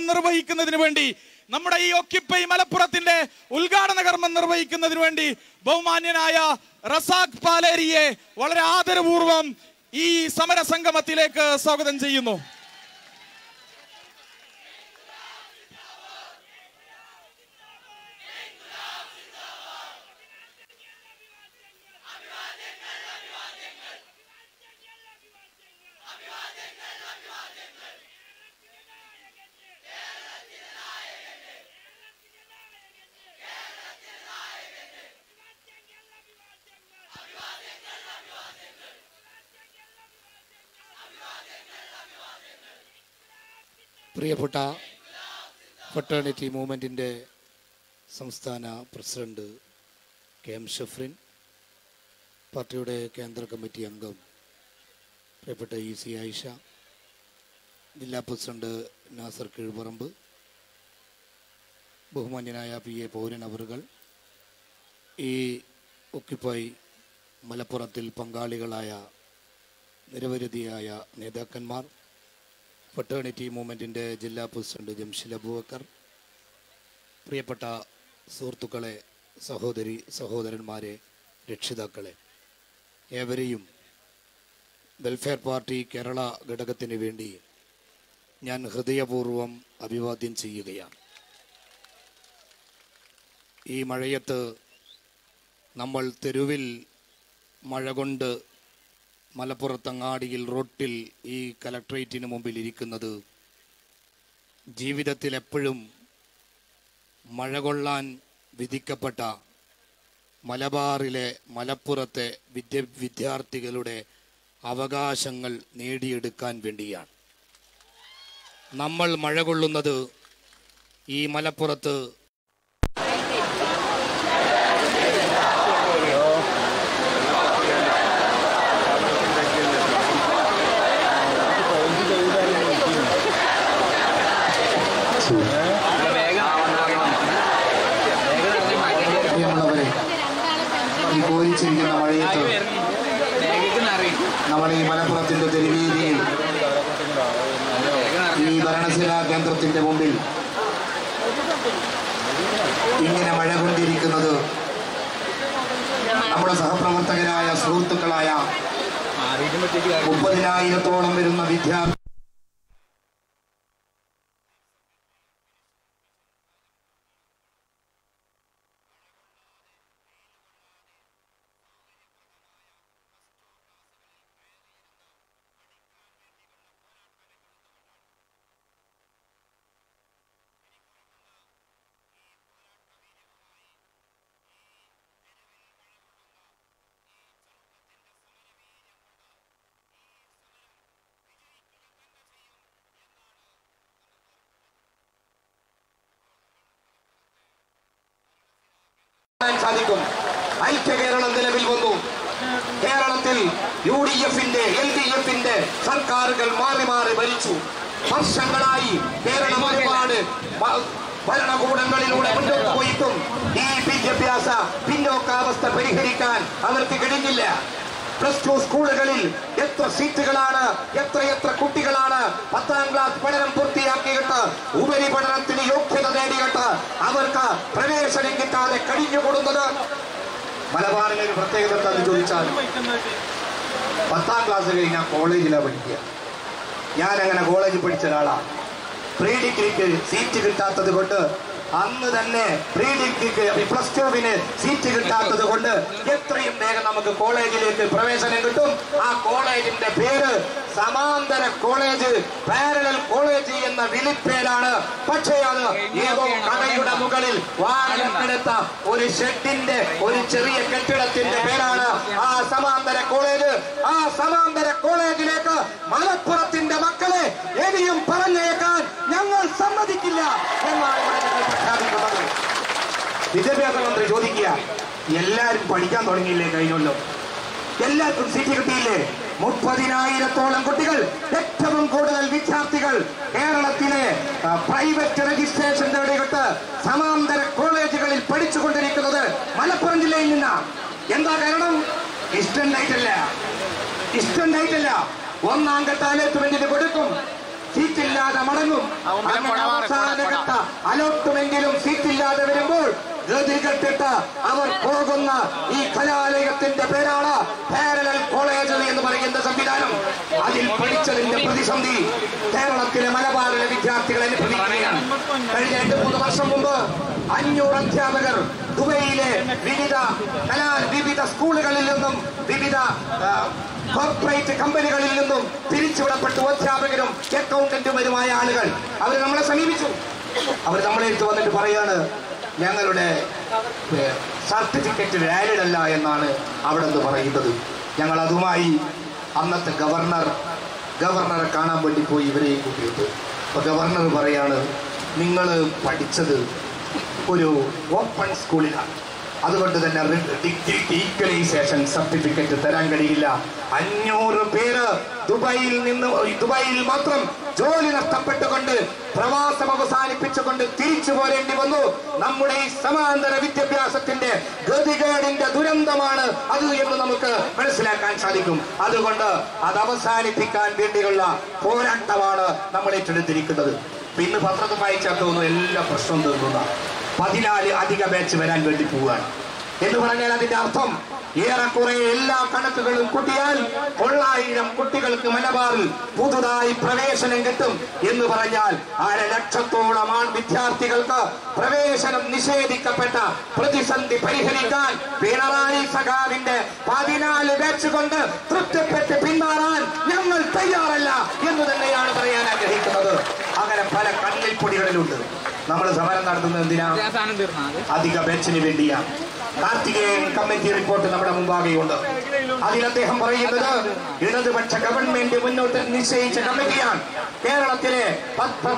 കർമ്മം നിർവഹിക്കുന്നതിന് വേണ്ടി നമ്മുടെ ഈ ഒക്കിപ്പൈ മലപ്പുറത്തിന്റെ ഉദ്ഘാടന കർമ്മം നിർവഹിക്കുന്നതിന് വേണ്ടി ബഹുമാന്യനായ റസാഖ് പാലേരിയെ വളരെ ആദരപൂർവം ഈ സമര സംഗമത്തിലേക്ക് സ്വാഗതം ചെയ്യുന്നു. പ്രിയപ്പെട്ട ഫെട്ടേണിറ്റി മൂവ്മെന്റിന്റെ സംസ്ഥാന പ്രസിഡന്റ് കെ എം ഷഫ്രിൻ പാർട്ടിയുടെ കേന്ദ്ര കമ്മിറ്റി അംഗം പ്രിയപ്പെട്ട ഇ സി ആയിഷ ജില്ലാ പ്രസിഡന്റ് നാസർ കീഴ്പറമ്പ് ബഹുമാന്യനായ പി എ പൗരൻ അവറുകൾ ഈ ഒക്കിപ്പായി മലപ്പുറത്തിൽ പങ്കാളികളായ നിരവധിയായ നേതാക്കന്മാർ ഫെട്ടേണിറ്റി മൂവ്മെന്റിന്റെ ജില്ലാ പ്രസിഡന്റ് ജംഷിൽ അബൂബക്കർ പ്രിയപ്പെട്ട സുഹൃത്തുക്കളെ സഹോദരി സഹോദരന്മാരെ രക്ഷിതാക്കളെ ഏവരെയും വെൽഫെയർ പാർട്ടി കേരള ഘടകത്തിന് വേണ്ടി ഞാൻ ഹൃദയപൂർവം അഭിവാദ്യം ചെയ്യുകയാണ്. ഈ മഴയത്ത് നമ്മൾ തെരുവിൽ മഴ കൊണ്ട് മലപ്പുറത്തങ്ങാടിയിൽ റോട്ടിൽ ഈ കലക്ട്രേറ്റിന് മുമ്പിൽ ഇരിക്കുന്നത്. ജീവിതത്തിൽ എപ്പോഴും മഴ കൊള്ളാൻ വിധിക്കപ്പെട്ട മലബാറിലെ മലപ്പുറത്തെ വിദ്യ വിദ്യാർത്ഥികളുടെ അവകാശങ്ങൾ നേടിയെടുക്കാൻ വേണ്ടിയാണ്. നമ്മൾ മഴ കൊള്ളുന്നത് ഈ മലപ്പുറത്ത് ഈ കോരിച്ചിരിക്കുന്ന മഴയത്ത് നമ്മൾ ഈ മലപ്പുറത്തിന്റെ തെരുവീതിയിൽ ഈ ഭരണശിലാ കേന്ദ്രത്തിന്റെ മുമ്പിൽ ഇങ്ങനെ മഴ കൊണ്ടിരിക്കുന്നത് നമ്മുടെ സഹപ്രവർത്തകരായ സുഹൃത്തുക്കളായ മുപ്പതിനായിരത്തോളം വരുന്ന വിദ്യാർത്ഥി സാധിക്കും. ഐക്യ കേരളം നിലവിൽ വന്നു. കേരളത്തിൽ യു ഡി എഫിന്റെ എൽ ഡി എഫിന്റെ സർക്കാരുകൾ മാറി മാറി ഭരിച്ചു. വർഷങ്ങളായി കേരളം ഒരുപാട് ഭരണകൂടങ്ങളിലൂടെ മുന്നോട്ട് പോയിട്ടും ഈ വിദ്യാഭ്യാസ പിന്നോക്കാവസ്ഥ പരിഹരിക്കാൻ അവർക്ക് കഴിഞ്ഞില്ല. പ്ലസ് ടു സ്കൂളുകളിൽ എത്ര സീറ്റുകളാണ് എത്ര എത്ര കുട്ടികളാണ് പത്താം ക്ലാസ് പഠനം പൂർത്തിയാക്കിയിട്ട് ഉപരിപഠനത്തിന് യോഗ്യത നേടിയിട്ട് അവർക്ക് പ്രവേശനം കിട്ടാതെ കഴിഞ്ഞുകൂടുന്നത് മലബാറിലെ ഒരു പ്രത്യേകത എന്താണെന്ന് ചോദിച്ചാൽ പത്താം ക്ലാസ് കഴിഞ്ഞാൽ കോളേജിലാണ് പഠിക്കുക. ഞാൻ അങ്ങനെ കോളേജിൽ പഠിച്ച ഒരാളാണ്. പ്രീ ഡിഗ്രിക്ക് സീറ്റ് കിട്ടാത്തത് കൊണ്ട് അന്ന് തന്നെ പ്രീ ഡിഗ്രിക്ക് പ്ലസ് ടുവിന് സീറ്റ് കിട്ടാത്തത് കൊണ്ട് എത്രയും വേഗം നമുക്ക് കോളേജിലേക്ക് പ്രവേശനം കിട്ടും. ആ കോളേജിന്റെ പേര് സമാന്തര കോളേജ് പാരലൽ കോളേജ് എന്ന വിളിപ്പേരാണ്. പക്ഷേ അത് ഏതോ കടയുടെ മുകളിൽ വാഹനമെടുത്ത ഒരു ഷെഡിന്റെ ഒരു ചെറിയ കെട്ടിടത്തിന്റെ പേരാണ് ആ സമാന്തര കോളേജ്. ആ സമാന്തര കോളേജിലേക്ക് മലപ്പുറത്തിന്റെ മക്കളെ ഇനിയും പറഞ്ഞേക്കാൻ ഞങ്ങൾ സമ്മതിക്കില്ല എന്നാണ് ഇവിടെ പ്രഖ്യാപിക്കുന്നത് വിദ്യാഭ്യാസ മന്ത്രി ചോദിക്കുക എല്ലാരും പഠിക്കാൻ തുടങ്ങിയില്ലേ കഴിഞ്ഞല്ലോ എല്ലാവർക്കും സീറ്റ് കിട്ടിയില്ലേ? മുപ്പതിനായിരത്തോളം കുട്ടികൾ ഏറ്റവും കൂടുതൽ വിദ്യാർത്ഥികൾ കേരളത്തിലെ പ്രൈവറ്റ് രജിസ്ട്രേഷൻ നേടിയിട്ട് സമാന്തര കോളേജുകളിൽ പഠിച്ചുകൊണ്ടിരിക്കുന്നത് മലപ്പുറം ജില്ലയിൽ നിന്നാണ് എന്താ കാരണം? ഇഷ്ടണ്ടായിട്ടല്ല ഇഷ്ടണ്ടായിട്ടല്ല ഒന്നാം ഘട്ട അലോട്ട്മെന്റിന് കൊടുക്കും. സീറ്റില്ലാതെ മടങ്ങും. അലോട്ടുമെങ്കിലും അവസാനഘട്ട സീറ്റില്ലാതെ വരുമ്പോൾ ഗതികെട്ടിട്ട് അവർ പോകുന്ന ഈ കലാലയത്തിന്റെ പേരാണ് പാരലൽ കോളേജ് എന്ന് പറയുന്ന സംവിധാനം. അതിൽ പഠിച്ചതിന്റെ പ്രതിസന്ധി കേരളത്തിലെ മലബാറിലെ വിദ്യാർത്ഥികൾ അനുഭവിക്കുകയാണ്. കഴിഞ്ഞ രണ്ട് മൂന്ന് വർഷം മുമ്പ് അഞ്ഞൂറ് അധ്യാപകർ ദുബൈയിലെ വിവിധ കലാ വിവിധ സ്കൂളുകളിൽ നിന്നും വിവിധ കോർപ്പറേറ്റ് കമ്പനികളിൽ നിന്നും പിരിച്ചുവിടപ്പെട്ടു അധ്യാപകരും അക്കൗണ്ടന്റുമാരുമായ ആളുകൾ. അവർ നമ്മളെ സമീപിച്ചു. അവർ നമ്മളെ അടുത്ത് വന്നിട്ട് പറയാണ് ഞങ്ങളുടെ സർട്ടിഫിക്കറ്റ് വാലിഡ് അല്ല എന്നാണ് അവിടെ നിന്ന് പറയുന്നത്. ഞങ്ങൾ അതുമായി അന്നത്തെ ഗവർണർ ഗവർണറെ കാണാൻ വേണ്ടി പോയി ഇവരെയും കൂട്ടിയിട്ട്. അപ്പൊ ഗവർണർ പറയാണ് നിങ്ങൾ പഠിച്ചത് ഒരു ഓപ്പൺ സ്കൂളിലാണ് അതുകൊണ്ട് തന്നെ ഈക്വലൈസേഷൻ സർട്ടിഫിക്കറ്റ് തരാൻ കഴിയില്ല. അഞ്ഞൂറ് പേര് ദുബായിൽ നിന്ന് ദുബായിൽ മാത്രം ജോലി നഷ്ടപ്പെട്ടുകൊണ്ട് പ്രവാസം അവസാനിപ്പിച്ചുകൊണ്ട് തിരിച്ചു പോരേണ്ടി വന്നു. നമ്മുടെ ഈ സമാന്തര വിദ്യാഭ്യാസത്തിന്റെ ഗതികേടിന്റെ ദുരന്തമാണ് അത് എന്ന് നമുക്ക് മനസ്സിലാക്കാൻ സാധിക്കും. അതുകൊണ്ട് അത് അവസാനിപ്പിക്കാൻ വേണ്ടിയുള്ള പോരാട്ടമാണ് നമ്മൾ ഏറ്റെടുത്തിരിക്കുന്നത്. പിന്നെ പത്രത്തിൽ വായിച്ചാൽ തോന്നുന്നു എല്ലാ പ്രശ്നവും തീർക്കുന്ന പതിനാല് അധിക ബാച്ച് വരാൻ വേണ്ടി പോവുകയാണ്. എന്ന് പറഞ്ഞാൽ അതിന്റെ അർത്ഥം ഏറെക്കുറെ എല്ലാ കണക്കുകളും കൂട്ടിയാൽ തൊള്ളായിരം കുട്ടികൾക്ക് മലബാറിൽ പുതുതായി പ്രവേശനം കിട്ടും എന്ന് പറഞ്ഞാൽ അര ലക്ഷത്തോളം ആൺ വിദ്യാർത്ഥികൾക്ക് പ്രവേശനം നിഷേധിക്കപ്പെട്ട പ്രതിസന്ധി പരിഹരിക്കാൻ പിണറായി സഖാവിന്റെ പതിനാല് ബാച്ച് കൊണ്ട് തൃപ്തിപ്പെട്ട് പിന്മാറാൻ ഞങ്ങൾ തയ്യാറല്ല എന്ന് തന്നെയാണ് പറയാൻ ആഗ്രഹിക്കുന്നത്. അങ്ങനെ പല കണ്ണിൽ പൊടികളിലുണ്ട് നമ്മൾ സമരം നടത്തുന്നത് എന്തിനാ? അധിക ബെഞ്ചിന് വേണ്ടിയാണ് കാർത്തികേയൻ കമ്മിറ്റി റിപ്പോർട്ട് നമ്മുടെ മുമ്പാകെയുണ്ട്. അതിൽ അദ്ദേഹം പറയുന്നത് ഇടതുപക്ഷ ഗവൺമെന്റ് മുന്നോട്ട് നിശ്ചയിച്ച കമ്മിറ്റിയാണ്. കേരളത്തിലെ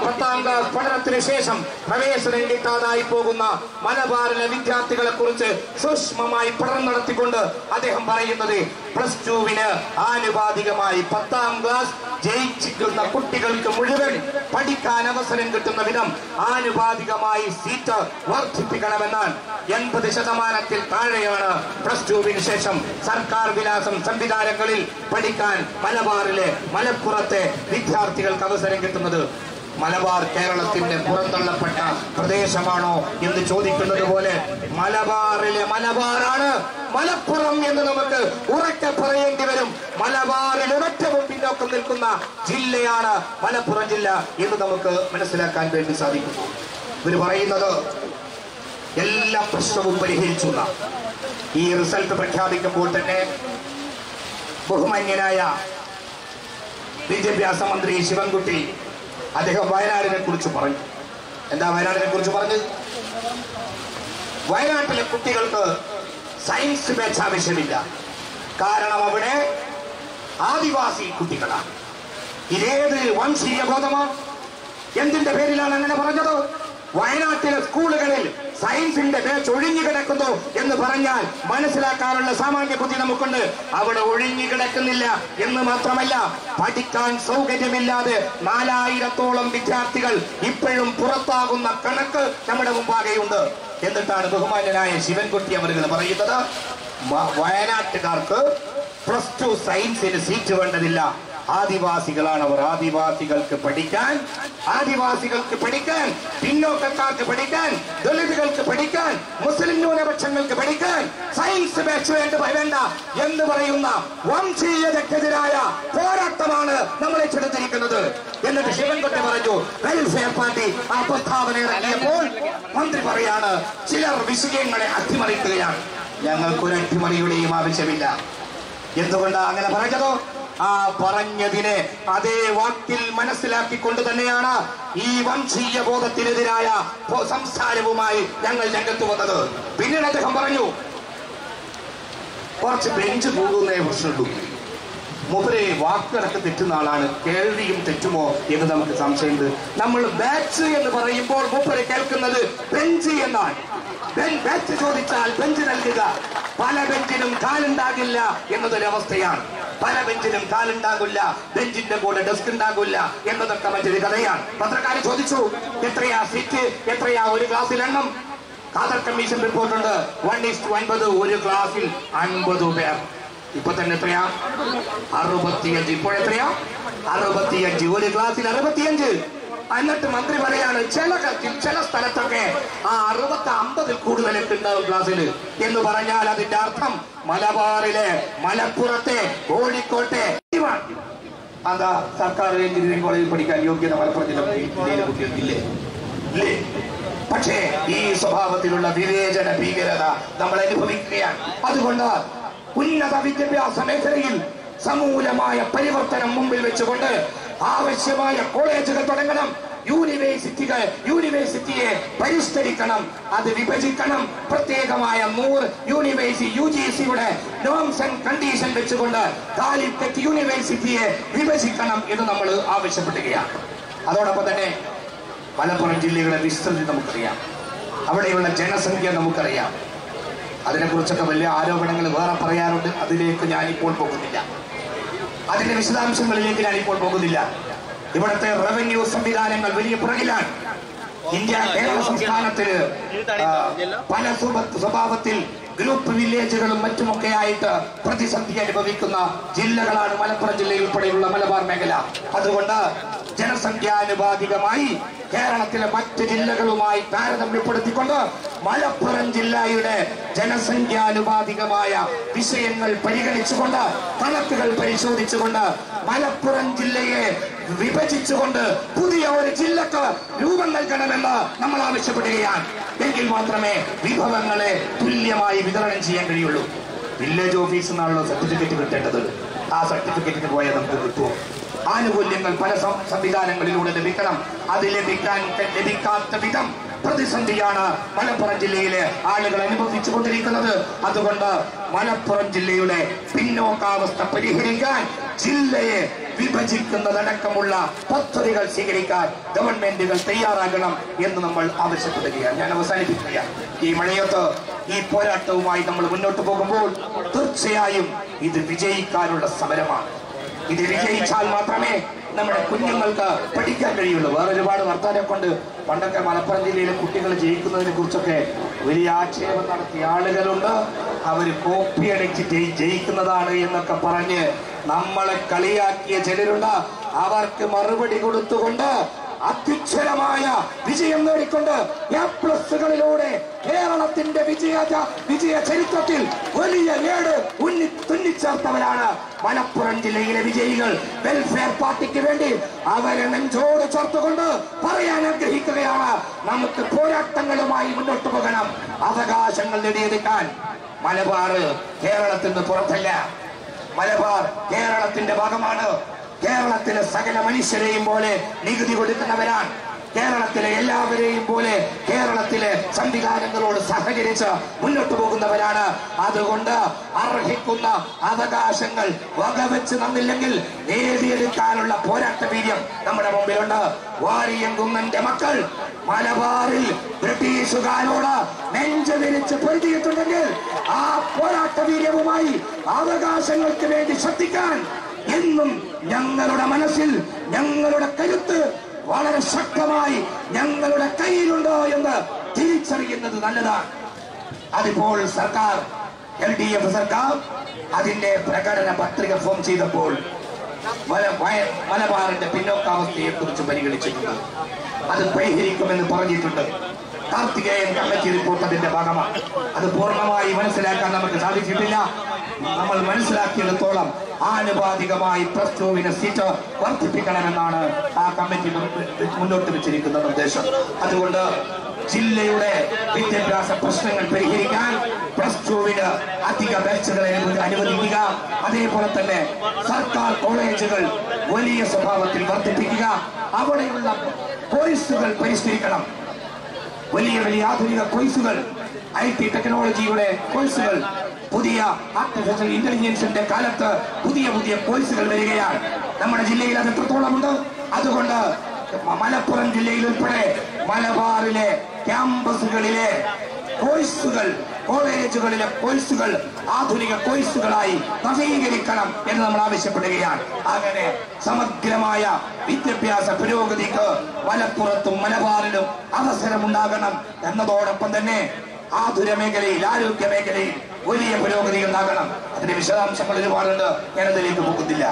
പത്താം ക്ലാസ് പഠനത്തിന് ശേഷം പ്രവേശനം കിട്ടാതായി പോകുന്ന മലബാറിലെ വിദ്യാർത്ഥികളെ കുറിച്ച് സൂക്ഷ്മമായി പഠനം നടത്തിക്കൊണ്ട് അദ്ദേഹം പറയുന്നത് പ്ലസ് ടുവിന് ആനുപാതികമായി പത്താം ക്ലാസ് ജയിച്ചിരിക്കുന്ന കുട്ടികൾക്ക് മുഴുവൻ പഠിക്കാൻ അവസരം കിട്ടുന്ന വിധം ആനുപാതികമായി സീറ്റ് വർദ്ധിപ്പിക്കണമെന്നാണ് എൺപത് ശതമാനത്തിൽ താഴെയാണ് പ്ലസ് ടുവിന് ശേഷം സർക്കാർ വിലാസം സംവിധാനങ്ങളിൽ പഠിക്കാൻ മലബാറിലെ മലപ്പുറത്തെ വിദ്യാർത്ഥികൾക്ക് അവസരം കിട്ടുന്നത്. മലബാർ കേരളത്തിന്റെ പുറന്തള്ളപ്പെട്ട പ്രദേശമാണോ എന്ന് ചോദിക്കുന്നത് പോലെ മലബാറിലെ മലബാറാണ് മലപ്പുറം എന്ന് നമുക്ക് ഉറക്കെ പറയേണ്ടി വരും. മലബാറിൽ ഏറ്റവും പിന്നോക്കം നിൽക്കുന്ന ജില്ലയാണ് മലപ്പുറം ജില്ല എന്ന് നമുക്ക് മനസ്സിലാക്കാൻ വേണ്ടി സാധിക്കും. ഇവർ പറയുന്നത് എല്ലാ പ്രശ്നവും പരിഹരിച്ചു ഈ റിസൾട്ട് പ്രഖ്യാപിക്കുമ്പോൾ തന്നെ ബഹുമാന്യനായ വിദ്യാഭ്യാസ മന്ത്രി ശിവൻകുട്ടി അദ്ദേഹം വയനാടിനെ കുറിച്ച് പറഞ്ഞു. എന്താ വയനാടിനെ കുറിച്ച് പറഞ്ഞു? വയനാട്ടിലെ കുട്ടികൾക്ക് സയൻസ് മേച്ച ആവശ്യമില്ല കാരണം അവിടെ ആദിവാസി കുട്ടികളാണ്. ഇതേത് വംശീയ ബോധമാണ് എന്തിന്റെ പേരിലാണ് അങ്ങനെ പറഞ്ഞത്? വയനാട്ടിലെ സ്കൂളുകളിൽ സയൻസിന്റെ പേച്ച് ഒഴിഞ്ഞു കിടക്കുന്നു എന്ന് പറഞ്ഞാൽ മനസ്സിലാക്കാനുള്ള സാമാന്യ ബുദ്ധി നമുക്കുണ്ട്. അവിടെ ഒഴിഞ്ഞു കിടക്കുന്നില്ല എന്ന് മാത്രമല്ല പഠിക്കാൻ സൗകര്യമില്ലാതെ നാലായിരത്തോളം വിദ്യാർത്ഥികൾ ഇപ്പോഴും പുറത്താകുന്ന കണക്ക് നമ്മുടെ മുമ്പാകെയുണ്ട്. എന്നിട്ടാണ് ബഹുമാന്യനായ ശിവൻകുട്ടി അവരുകൾ പറയുന്നത്. വയനാട്ടുകാർക്ക് പ്ലസ് ടു സയൻസിന് സീറ്റ് വേണ്ടതില്ല. ആദിവാസികളാണ് അവർ ആദിവാസികൾക്ക് പഠിക്കാൻ ആദിവാസികൾക്ക് പഠിക്കാൻ പിന്നോക്കക്കാർക്ക് പഠിക്കാൻ ദളിതുകൾക്ക് പഠിക്കാൻ മുസ്ലിം ന്യൂനപക്ഷങ്ങൾക്ക് പഠിക്കാൻ സയൻസ് ബാച്ച് വേണ്ട വേണ്ട എന്ന് പറയുന്ന വംശീയതക്കെതിരായ പോരാട്ടമാണ് നമ്മളെ ഏറ്റെടുത്തിരിക്കുന്നത് എന്നിട്ട് ശിവൻകുട്ടി പറഞ്ഞു. വെൽഫെയർ പാർട്ടി ആ പ്രസ്താവന ഇറങ്ങിയപ്പോൾ മന്ത്രി പറയാണ് ചിലർ വിഷയങ്ങളെ അട്ടിമറിക്കുകയാണ്. ഞങ്ങൾക്കൊരു അട്ടിമറിയുടെയും ആവശ്യമില്ല. എന്തുകൊണ്ടാ അങ്ങനെ പറഞ്ഞതോ? ആ പറഞ്ഞതിനെ അതേ വാക്കിൽ മനസ്സിലാക്കിക്കൊണ്ട് തന്നെയാണ് ഈ വംശീയ ബോധത്തിനെതിരായ സംസാരവുമായി ഞങ്ങൾ രംഗത്ത് വന്നത്. പിന്നീട് അദ്ദേഹം പറഞ്ഞു കുറച്ച് ബെഞ്ച് കൂടുന്നേ പ്രശ്നമുള്ളൂ. മൂപ്പരെ വാക്കിടക്ക് തെറ്റുന്ന ആളാണ്. കേൾവിയും തെറ്റുമോ എന്ന് നമുക്ക് സംശയമുണ്ട്. നമ്മൾ ബാച്ച് എന്ന് പറയുമ്പോൾ മൂപ്പര് കേൾക്കുന്നത് ബെഞ്ച് എന്നാണ്. ബെഞ്ച് ചോദിച്ചാൽ ബെഞ്ച് നൽകുക. പല ബെഞ്ചിനും കാലുണ്ടാകില്ല എന്നതൊരവസ്ഥയാണ്. പല ബെഞ്ചിലും കാലുണ്ടാകില്ല ബെഞ്ചിന്റെ കൂടെ ഡെസ്ക് ഉണ്ടാകില്ല എന്നതൊക്കെ മറ്റൊരു കഥയാണ്. പത്രക്കാർ ചോദിച്ചു എത്രയാ സീറ്റ് എത്രയാ ഒരു ക്ലാസ്സിൽ എണ്ണം? ഖാദർ കമ്മീഷൻ റിപ്പോർട്ടുണ്ട് വൺ ടു അൻപത് ഒരു ക്ലാസ്സിൽ അൻപത് പേർ ഇപ്പൊ തന്നെ എത്രയാ? അറുപത്തിയഞ്ച്. ഇപ്പോഴെത്രയാ അറുപത്തിയഞ്ച്. ഒരു ക്ലാസ്സിൽ അറുപത്തിയഞ്ച്. എന്നിട്ട് മന്ത്രി പറയാണ് ചില ചില സ്ഥലത്തൊക്കെ ആ അറുപത്തി അമ്പതിൽ കൂടുതലൊക്കെ ഉണ്ടാവും ക്ലാസ്സിൽ എന്ന് പറഞ്ഞാൽ അതിന്റെ അർത്ഥം മലബാറിലെ മലപ്പുറത്തെ കോഴിക്കോട്ടെ അതാ സർക്കാർ എഞ്ചിനീയറിംഗ് കോളേജിൽ പഠിക്കാൻ യോഗ്യത മലപ്പുറത്തിലെ പക്ഷേ ഈ സ്വഭാവത്തിലുള്ള വിവേചന ഭീകരത നമ്മൾ അനുഭവിക്കുകയാണ്. അതുകൊണ്ട് ഉന്നത വിദ്യാഭ്യാസ മേഖലയിൽ സമൂലമായ പരിവർത്തനം മുമ്പിൽ വെച്ചുകൊണ്ട് ആവശ്യമായ കോളേജുകൾ തുടങ്ങണം. യൂണിവേഴ്സിറ്റികൾ യൂണിവേഴ്സിറ്റിയെ പരിഷ്കരിക്കണം. അത് വിഭജിക്കണം. പ്രത്യേകമായ നൂറ് യൂണിവേഴ്സിറ്റി യു ജി സിയുടെ നോംസ് ആൻഡ് കണ്ടീഷൻ വെച്ചുകൊണ്ട് കാലിക്കറ്റ് യൂണിവേഴ്സിറ്റിയെ വിഭജിക്കണം എന്ന് നമ്മൾ ആവശ്യപ്പെടുകയാണ്. അതോടൊപ്പം തന്നെ മലപ്പുറം ജില്ലയുടെ വിസ്തൃതി നമുക്കറിയാം. അവിടെയുള്ള ജനസംഖ്യ നമുക്കറിയാം. അതിനെക്കുറിച്ചൊക്കെ വലിയ ആരോപണങ്ങൾ വേറെ പറയാറുണ്ട്. അതിലേക്ക് ഞാനിപ്പോൾ പോകുന്നില്ല. അതിന്റെ വിശദാംശങ്ങളിലേക്ക് ഞാനിപ്പോൾ പോകുന്നില്ല. ഇവിടുത്തെ റവന്യൂ സംവിധാനങ്ങൾ വലിയ പുറകിലാണ്. ഇന്ത്യ കേരള സംസ്ഥാനത്തിന് പല സ്വഭാവത്തിൽ ഗ്രൂപ്പ് വില്ലേജുകളും മറ്റുമൊക്കെ ആയിട്ട് പ്രതിസന്ധി അനുഭവിക്കുന്ന ജില്ലകളാണ് മലപ്പുറം ജില്ലയിൽ ഉൾപ്പെടെയുള്ള മലബാർ മേഖല. അതുകൊണ്ട് ജനസംഖ്യാനുപാതികമായി കേരളത്തിലെ മറ്റ് ജില്ലകളുമായി താരതമ്യപ്പെടുത്തിക്കൊണ്ട് മലപ്പുറം ജില്ലയുടെ ജനസംഖ്യാനുപാതികമായ വിഷയങ്ങൾ പരിഗണിച്ചുകൊണ്ട് കണക്കുകൾ പരിശോധിച്ചുകൊണ്ട് മലപ്പുറം ജില്ലയെ വിഭജിച്ചുകൊണ്ട് പുതിയ ഒരു ജില്ലക്ക് രൂപം നൽകണമെന്ന് നമ്മൾ ആവശ്യപ്പെടുകയാണ്. എങ്കിൽ മാത്രമേ വിഭവങ്ങളെ തുല്യമായി വിതരണം ചെയ്യാൻ കഴിയുള്ളൂ. വില്ലേജ് ഓഫീസിൽ നിന്നാണല്ലോ സർട്ടിഫിക്കറ്റ് കിട്ടേണ്ടത്. ആ സർട്ടിഫിക്കറ്റിന് പോയാൽ നമുക്ക് കിട്ടുമോ? ആനുകൂല്യങ്ങൾ പല സംവിധാനങ്ങളിലൂടെ ലഭിക്കണം. അത് ലഭിക്കാൻ ലഭിക്കാത്ത വിധം പ്രതിസന്ധിയാണ് മലപ്പുറം ജില്ലയിലെ ആളുകൾ അനുഭവിച്ചു കൊണ്ടിരിക്കുന്നത് അതുകൊണ്ട് മലപ്പുറം ജില്ലയുടെ പിന്നോക്കാവസ്ഥ പരിഹരിക്കാൻ ജില്ലയെ വിഭജിക്കുന്നതടക്കമുള്ള പദ്ധതികൾ സ്വീകരിക്കാൻ ഗവൺമെന്റുകൾ തയ്യാറാകണം എന്ന് നമ്മൾ ആവശ്യപ്പെടുകയാണ്. ഞാൻ അവസാനിപ്പിക്കുകയാണ്. ഈ മഴയത്ത് ഈ പോരാട്ടവുമായി നമ്മൾ മുന്നോട്ട് പോകുമ്പോൾ തീർച്ചയായും ഇത് വിജയിക്കാനുള്ള സമരമാണ്. ഇത് വിജയിച്ചാൽ മാത്രമേ നമ്മുടെ കുഞ്ഞുങ്ങൾക്ക് പഠിക്കാൻ കഴിയുള്ളൂ. വേറെ ഒരുപാട് വർത്തമാനം കൊണ്ട് പണ്ടൊക്കെ മലപ്പുറം ജില്ലയിലെ കുട്ടികൾ ജയിക്കുന്നതിനെ കുറിച്ചൊക്കെ വലിയ ആക്ഷേപം നടത്തിയ ആളുകളുണ്ട്. അവർ കോപ്പി അടിച്ച് ജയി- ജയിക്കുന്നതാണ് എന്നൊക്കെ പറഞ്ഞ് നമ്മളെ കളിയാക്കിയ ചിലരുണ്ട്. അവർക്ക് മറുപടി കൊടുത്തുകൊണ്ട് അത്യുജ്വലമായ വിജയം നേടിക്കൊണ്ട് എ പ്ലസുകളിലൂടെ കേരളത്തിന്റെ വിജയ വിജയ ചരിത്രത്തിൽ വലിയ നേട് ഉന്നി തുന്നിച്ചേർത്തവരാണ് മലപ്പുറം ജില്ലയിലെ വിജയികൾ. വെൽഫെയർ പാർട്ടിക്ക് വേണ്ടി അവരെ നെഞ്ചോട് ചേർത്തുകൊണ്ട് പറയാൻ ആഗ്രഹിക്കുകയാണ്. നമുക്ക് പോരാട്ടങ്ങളുമായി മുന്നോട്ട് പോകണം. അവകാശങ്ങൾ നേടിയെടുക്കാൻ മലബാർ കേരളത്തിൽ നിന്ന് പുറത്തല്ല. മലബാർ കേരളത്തിന്റെ ഭാഗമാണ്. കേരളത്തിലെ സകല മനുഷ്യരെയും പോലെ നികുതി കൊടുക്കുന്നവരാണ്. കേരളത്തിലെ എല്ലാവരെയും പോലെ കേരളത്തിലെ സംവിധാനങ്ങളോട് സഹകരിച്ച് മുന്നോട്ട് പോകുന്നവരാണ്. അതുകൊണ്ട് അർഹിക്കുന്ന അവകാശങ്ങൾ വകവെച്ച് തന്നില്ലെങ്കിൽ നേടിയെടുക്കാനുള്ള പോരാട്ട വീര്യം നമ്മുടെ മുമ്പിലുണ്ട്. വാരിയങ്കുന്നന്റെ മക്കൾ മലബാറിൽ ബ്രിട്ടീഷുകാരോട് നെഞ്ചു വിരിച്ച് പൊരുതിയിട്ടുണ്ടെങ്കിൽ ആ പോരാട്ട വീര്യവുമായി അവകാശങ്ങൾക്ക് വേണ്ടി ശ്രദ്ധിക്കാൻ എന്നും ഞങ്ങളുടെ മനസ്സിൽ ഞങ്ങളുടെ കരുത്ത് വളരെ ശക്തമായി ഞങ്ങളുടെ കയ്യിലുണ്ടോ എന്ന് തിരിച്ചറിയുന്നത് നല്ലതാണ്. അതിപ്പോൾ സർക്കാർ എൽ ഡി എഫ് സർക്കാർ അതിന്റെ പ്രകടന പത്രിക ഫോം ചെയ്തപ്പോൾ മലബാറിന്റെ പിന്നോക്കാവസ്ഥയെ കുറിച്ച് പരിഗണിച്ചിട്ടുണ്ട്. അത് പരിഹരിക്കുമെന്ന് പറഞ്ഞിട്ടുണ്ട്. കാർത്തികേയൻ കമ്മിറ്റി റിപ്പോർട്ട് അതിന്റെ ഭാഗമാണ്. അത് പൂർണമായി മനസ്സിലാക്കാൻ നമുക്ക് സാധിച്ചിട്ടില്ല. നമ്മൾ മനസ്സിലാക്കിയിടത്തോളം ആനുപാതികമായി പ്ലസ് ടുവിന് സീറ്റ് വർദ്ധിപ്പിക്കണമെന്നാണ് ആ കമ്മിറ്റി മുന്നോട്ട് വെച്ചിരിക്കുന്ന നിർദ്ദേശം. അതുകൊണ്ട് ജില്ലയുടെ വിദ്യാഭ്യാസ പ്രശ്നങ്ങൾ പരിഹരിക്കാൻ പ്ലസ് ടുവിന് അധിക ബാച്ചുകളെ അനുവദിക്കുക. അതേപോലെ തന്നെ സർക്കാർ കോളേജുകൾ വലിയ സ്വഭാവത്തിൽ വർദ്ധിപ്പിക്കുക. അവിടെയുള്ള കോഴ്സുകൾ പരിഷ്കരിക്കണം. വലിയ വലിയ ആധുനിക കോഴ്സുകൾ ഐ ടി ടെക്നോളജിയുടെ കോഴ്സുകൾ പുതിയ ആർട്ടിഫിഷ്യൽ ഇന്റലിജൻസിന്റെ കാലത്ത് പുതിയ പുതിയ കോഴ്സുകൾ വരികയാണ്. നമ്മുടെ ജില്ലയിൽ അത് എത്രത്തോളം ഉണ്ട് അതുകൊണ്ട് മലപ്പുറം ജില്ലയിൽ ഉൾപ്പെടെ മലബാറിലെ ക്യാമ്പസുകളിലെ കോഴ്സുകൾ കോളേജുകളിലെ കോഴ്സുകൾ ആധുനിക കോഴ്സുകളായി നവീകരിക്കണം എന്ന് നമ്മൾ ആവശ്യപ്പെടുകയാണ്. അങ്ങനെ സമഗ്രമായ വിദ്യാഭ്യാസ പുരോഗതിക്ക് മലപ്പുറത്തും മലബാറിലും അവസരമുണ്ടാകണം എന്നതോടൊപ്പം തന്നെ ആതുര മേഖലയിൽ ആരോഗ്യ മേഖലയിൽ വലിയ പുരോഗതി ഉണ്ടാകണം അതിന്റെ വിശദാംശങ്ങൾ ഒരുപാടുണ്ട് ഞാനതിലേക്ക് പോകുന്നില്ല.